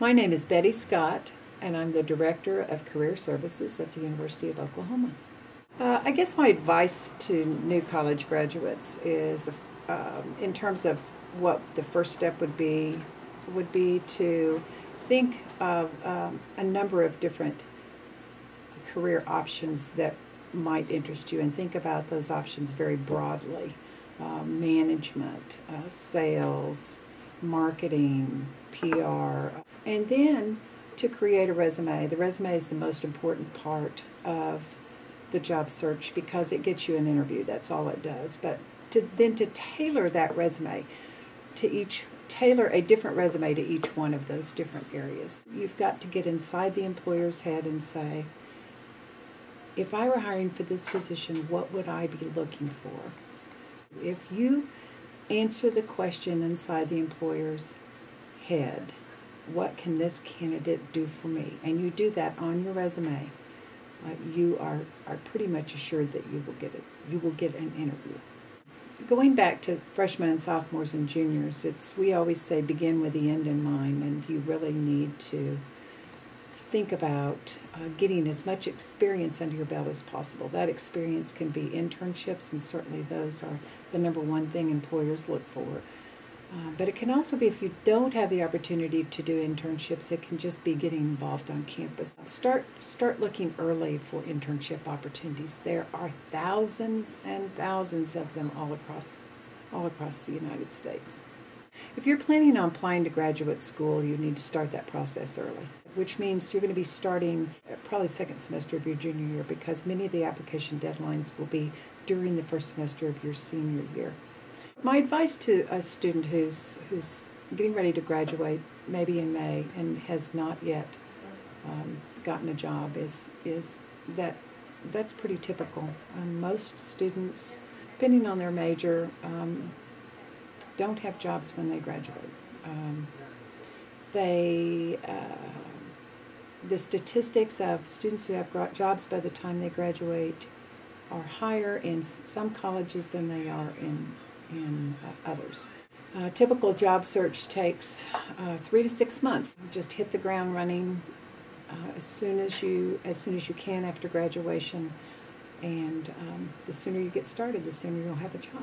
My name is Bette Scott, and I'm the Director of Career Services at the University of Oklahoma. Uh, I guess my advice to new college graduates is, um, in terms of what the first step would be, would be to think of um, a number of different career options that might interest you and think about those options very broadly. Um, management, uh, sales, marketing, PR, and then to create a resume. The resume is the most important part of the job search because it gets you an interview. That's all it does. But to then to tailor that resume to each tailor a different resume to each one of those different areas. You've got to get inside the employer's head and say, if I were hiring for this position, what would I be looking for? If you answer the question inside the employer's head, what can this candidate do for me? And you do that on your resume, uh, you are, are pretty much assured that you will get it. You will get an interview. Going back to freshmen and sophomores and juniors, it's we always say begin with the end in mind, and you really need to think about uh, getting as much experience under your belt as possible. That experience can be internships, and certainly those are the number one thing employers look for. Uh, but it can also be if you don't have the opportunity to do internships, it can just be getting involved on campus. Start start looking early for internship opportunities. There are thousands and thousands of them all across all across the United States. If you're planning on applying to graduate school, you need to start that process early, which means you're going to be starting probably second semester of your junior year because many of the application deadlines will be during the first semester of your senior year. My advice to a student who's who's getting ready to graduate, maybe in May, and has not yet um, gotten a job is is that that's pretty typical. Um, most students, depending on their major, um, don't have jobs when they graduate. Um, they uh, the statistics of students who have jobs by the time they graduate are higher in some colleges than they are in in uh, others. Uh, typical job search takes uh, three to six months. Just hit the ground running uh, as soon as you as soon as you can after graduation, and um, the sooner you get started, the sooner you'll have a job.